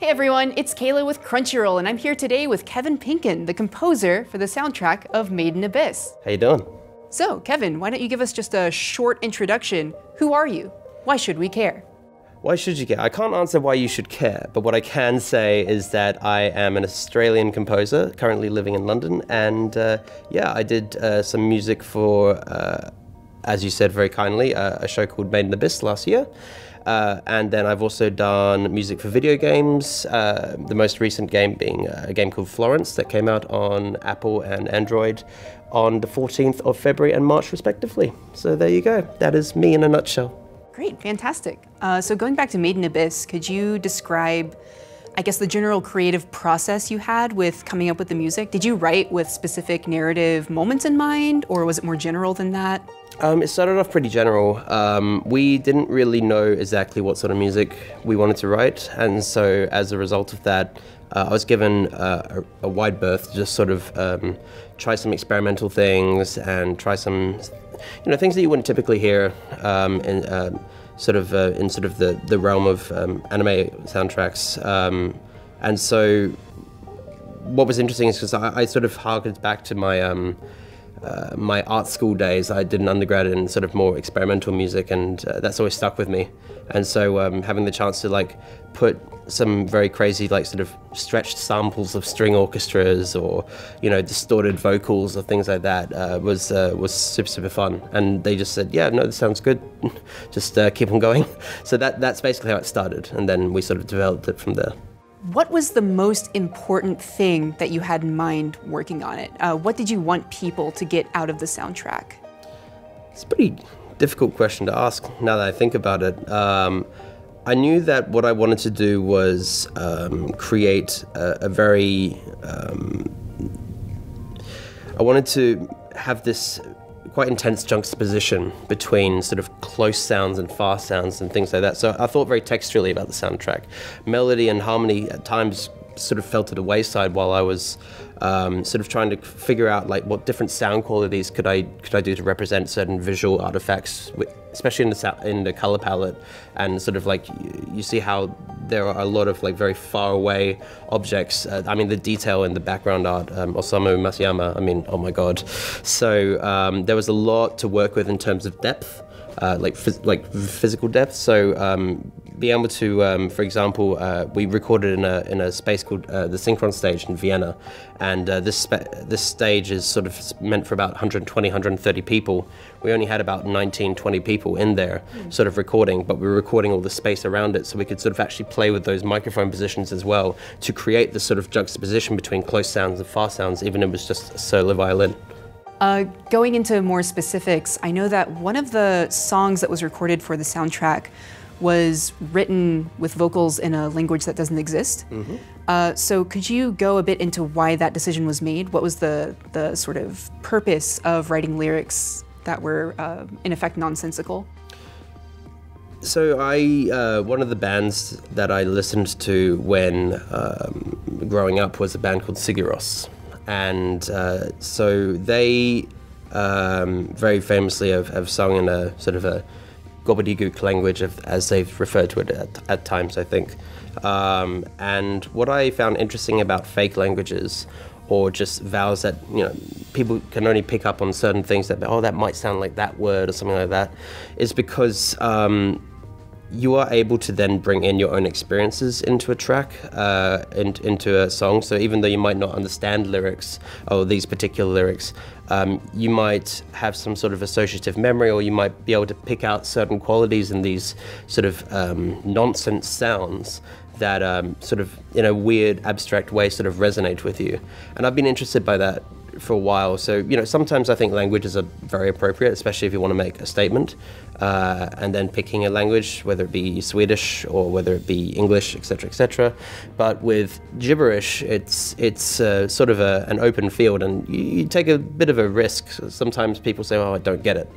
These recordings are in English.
Hey everyone, it's Kayla with Crunchyroll, and I'm here today with Kevin Penkin, the composer for the soundtrack of Made in Abyss. How you doing? So, Kevin, why don't you give us just a short introduction? Who are you? Why should we care? Why should you care? I can't answer why you should care, but what I can say is that I am an Australian composer currently living in London, and uh, yeah, I did uh, some music for, uh, as you said very kindly, uh, a show called Made in Abyss last year. Uh, and then I've also done music for video games, uh, the most recent game being a game called Florence that came out on Apple and Android on the 14th of February and March, respectively. So there you go. That is me in a nutshell. Great, fantastic. Uh, so going back to Made in Abyss, could you describe, I guess, the general creative process you had with coming up with the music? Did you write with specific narrative moments in mind, or was it more general than that? Um, it started off pretty general. Um, we didn't really know exactly what sort of music we wanted to write, and so as a result of that, uh, I was given a, a, wide berth to just sort of um, try some experimental things and try some, you know, things that you wouldn't typically hear um, in uh, sort of uh, in sort of the, the realm of um, anime soundtracks. Um, and so, what was interesting is because I, I, sort of harkened back to my uh, my art school days, I did an undergrad in sort of more experimental music, and uh, that's always stuck with me. And so, um, having the chance to like put some very crazy, like sort of stretched samples of string orchestras or you know distorted vocals or things like that uh, was uh, was super super fun. And they just said, "Yeah, no, this sounds good. just uh, keep on going." So that that's basically how it started, and then we sort of developed it from there. What was the most important thing that you had in mind working on it? Uh, what did you want people to get out of the soundtrack? It's a pretty difficult question to ask now that I think about it. Um, I knew that what I wanted to do was um, create a, a very. Um, I wanted to have this quite intense juxtaposition between sort of close sounds and fast sounds and things like that. So I thought very texturally about the soundtrack. Melody and harmony at times sort of fell to the wayside while I was um, sort of trying to figure out like what different sound qualities could I could I do to represent certain visual artifacts, especially in the in the color palette, and sort of like you see how there are a lot of like very far away objects. Uh, I mean, the detail in the background art, um, Osamu Masuyama. I mean, oh my god. So um, there was a lot to work with in terms of depth. Uh, like like physical depth. So um, being able to, um, for example, uh, we recorded in a in a space called uh, the Synchron Stage in Vienna, and uh, this this stage is sort of meant for about 120, 130 people. We only had about 19, 20 people in there, mm. sort of recording, but we were recording all the space around it, so we could sort of actually play with those microphone positions as well to create the sort of juxtaposition between close sounds and far sounds, even if it was just a solo violin. Uh, going into more specifics, I know that one of the songs that was recorded for the soundtrack was written with vocals in a language that doesn't exist. Mm-hmm. Uh, so could you go a bit into why that decision was made? What was the the sort of purpose of writing lyrics that were uh, in effect nonsensical? So I, uh, one of the bands that I listened to when um, growing up was a band called Sigur Rós, and uh, so they um, very famously have, have sung in a sort of a gobbledygook language, as they've referred to it at, at times, I think. Um, and what I found interesting about fake languages, or just vowels that you know people can only pick up on certain things that oh that might sound like that word or something like that, is because um, you are able to then bring in your own experiences into a track, uh, in, into a song. So even though you might not understand lyrics or these particular lyrics, um, you might have some sort of associative memory, or you might be able to pick out certain qualities in these sort of um, nonsense sounds that um, sort of in a weird abstract way sort of resonate with you. And I've been interested by that for a while. So, you know, sometimes I think languages are very appropriate, especially if you want to make a statement. Uh, and then picking a language, whether it be Swedish or whether it be English, etc., etc. But with gibberish, it's it's uh, sort of a, an open field, and you, you, take a bit of a risk. Sometimes people say, "Oh, I don't get it,"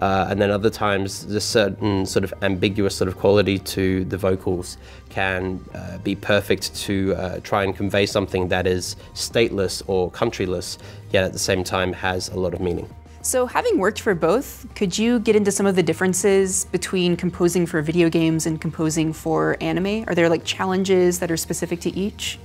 uh, and then other times, there's certain sort of ambiguous sort of quality to the vocals can uh, be perfect to uh, try and convey something that is stateless or countryless, yet at the same time has a lot of meaning. So, having worked for both, could you get into some of the differences between composing for video games and composing for anime? Are there like challenges that are specific to each?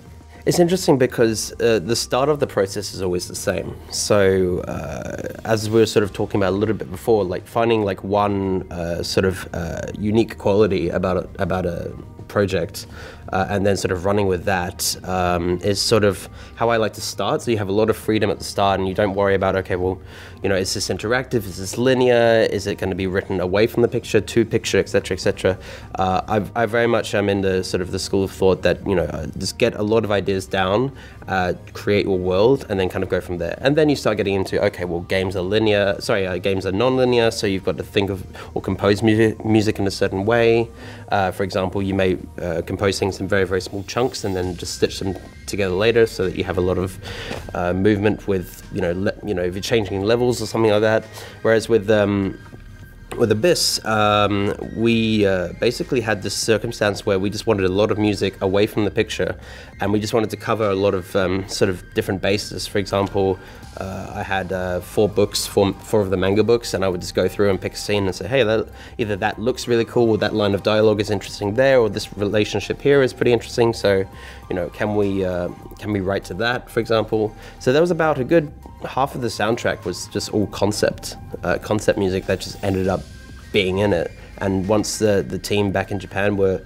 It's interesting because uh, the start of the process is always the same. So, uh, as we were sort of talking about a little bit before, like finding like one uh, sort of uh, unique quality about a, about a project uh, and then sort of running with that um, is sort of how I like to start. So you have a lot of freedom at the start, and you don't worry about okay, well, you know, is this interactive? Is this linear? Is it going to be written away from the picture to picture, etc., etc. Uh, I, I very much am in the sort of the school of thought that you know uh, just get a lot of ideas down, uh, create your world, and then kind of go from there. And then you start getting into okay, well, games are linear. Sorry, uh, games are non-linear, so you've got to think of or compose music, music in a certain way. Uh, for example, you may uh, compose things in very very small chunks and then just stitch them together later, so that you have a lot of uh, movement with you know you know if you're changing levels or something like that. Whereas with um, with Abyss, um, we uh, basically had this circumstance where we just wanted a lot of music away from the picture, and we just wanted to cover a lot of um, sort of different bases. For example, uh, I had uh, four books, four, four of the manga books, and I would just go through and pick a scene and say, hey, that, either that looks really cool, or that line of dialogue is interesting there, or this relationship here is pretty interesting. So, you know, can we uh, can we write to that, for example? So that was about a good half of the soundtrack was just all concept, uh, concept music that just ended up being in it. And once the the team back in Japan were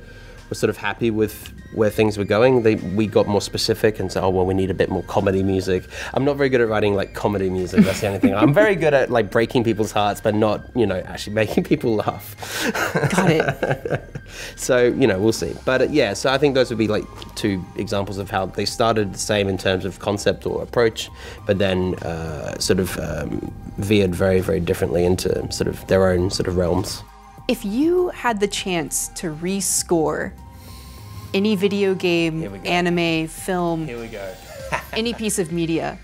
were sort of happy with where things were going, they, we got more specific and said, oh well, we need a bit more comedy music. I'm not very good at writing like comedy music. That's the only thing. I'm very good at like breaking people's hearts, but not you know actually making people laugh. Got it. so you know we'll see. But uh, yeah, so I think those would be like two examples of how they started the same in terms of concept or approach, but then uh, sort of um, veered very very differently into sort of their own sort of realms. If you had the chance to rescore any video game, Here we go. anime, film, we go. any piece of media,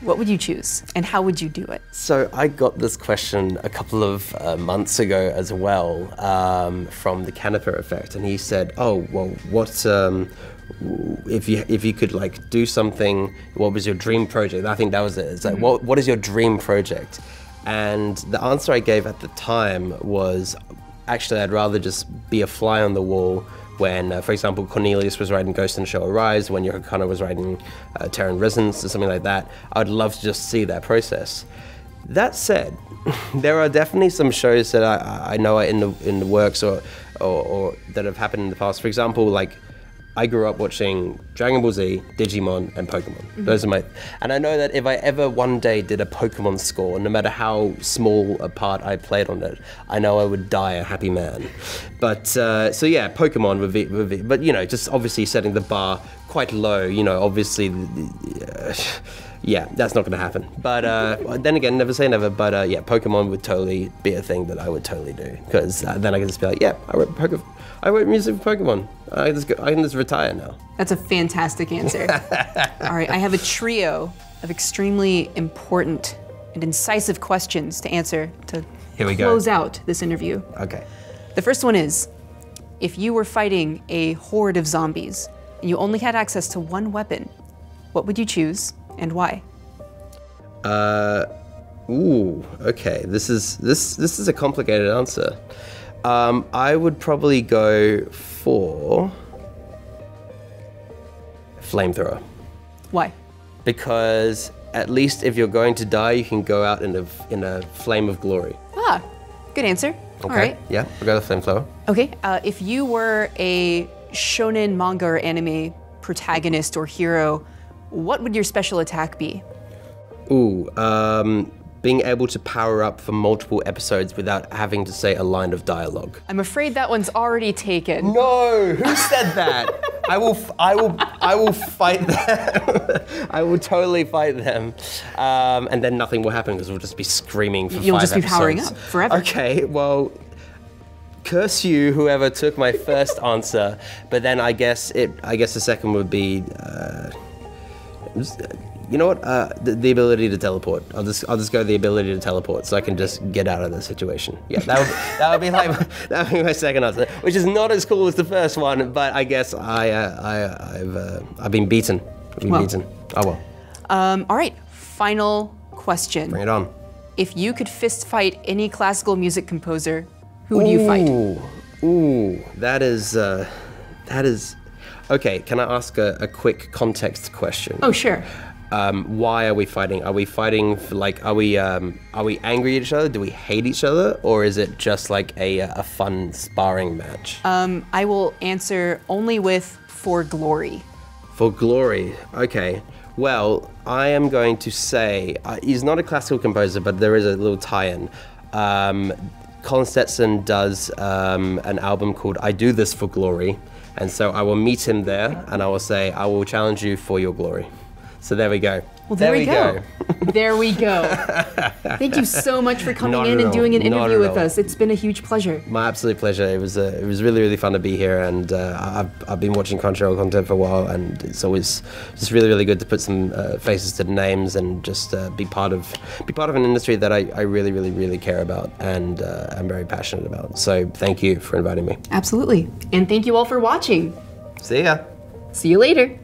what would you choose and how would you do it? So I got this question a couple of uh, months ago as well um, from the Canipa Effect, and he said, "Oh, well, what um, if you if you could like do something? What was your dream project?" I think that was it. It's like, what what is your dream project? And the answer I gave at the time was, actually, I'd rather just be a fly on the wall when, uh, for example, Cornelius was writing Ghost in the Shell Arise, when Yoko Kanno was writing uh, Terror in Resonance or something like that, I'd love to just see that process. That said, there are definitely some shows that I, I know are in the in the works or, or or that have happened in the past. For example, like I grew up watching Dragon Ball Z, Digimon, and Pokemon. Those are my, and I know that if I ever one day did a Pokemon score, no matter how small a part I played on it, I know I would die a happy man. But uh, so yeah, Pokemon would be, would be, but you know, just obviously setting the bar quite low. You know, obviously. Uh, yeah, that's not going to happen. But uh, then again, never say never. But uh, yeah, Pokemon would totally be a thing that I would totally do because uh, then I can just be like, yeah, I wrote Poke- I write music for Pokemon. I can just go, I can just retire now. That's a fantastic answer. All right, I have a trio of extremely important and incisive questions to answer to Here we go. close out this interview. Okay. The first one is if you were fighting a horde of zombies and you only had access to one weapon, what would you choose and why? Uh, ooh, okay. This is this this is a complicated answer. Um, I would probably go for flamethrower Why? because at least if you're going to die, you can go out in a in a flame of glory. Ah, good answer. All right. Yeah, we'll go with flamethrower. Okay, uh, if you were a shonen manga or anime protagonist or hero, what would your special attack be? Ooh, um, being able to power up for multiple episodes without having to say a line of dialogue. I'm afraid that one's already taken. No, who said that? I will, f- I will, I will fight them. I will totally fight them, um, and then nothing will happen because we'll just be screaming for You'll just be powering up forever. Okay, well, curse you, whoever took my first answer. But then I guess it. I guess the second would be. Uh, you know what? Uh, the, the ability to teleport. I'll just I'll just go the ability to teleport, so I can just get out of the situation. Yeah, that would that would be like that would be my second answer, which is not as cool as the first one, but I guess I uh, I I've uh, I've been beaten. I've been Well. beaten. Oh well, Um, all right, final question. bring it on. if you could fist fight any classical music composer, who would you fight? Ooh, ooh, that is, uh, that is. Okay, can I ask a, a quick context question? Oh, sure. Um, why are we fighting? Are we fighting for like? Are we um, are we angry at each other? Do we hate each other, or is it just like a a fun sparring match? Um, I will answer only with for glory. For glory. Okay. Well, I am going to say uh, he's not a classical composer, but there is a little tie-in. Um, Colin Stetson does um, an album called "I Do This for Glory," and so I will meet him there, and I will say, "I will challenge you for your glory." So there we go. Well, there, we go. there we go. Thank you so much for coming Not in at and doing an. Not interview with all. us. It's been a huge pleasure. My absolute pleasure. It was uh, it was really really fun to be here, and uh, I've, I've been watching Crunchyroll content for a while, and it's always just really really good to put some uh, faces to the names and just uh, be part of be part of an industry that I, I really really really care about and uh, I'm very passionate about. So thank you for inviting me. Absolutely. And thank you all for watching. See ya. See you later.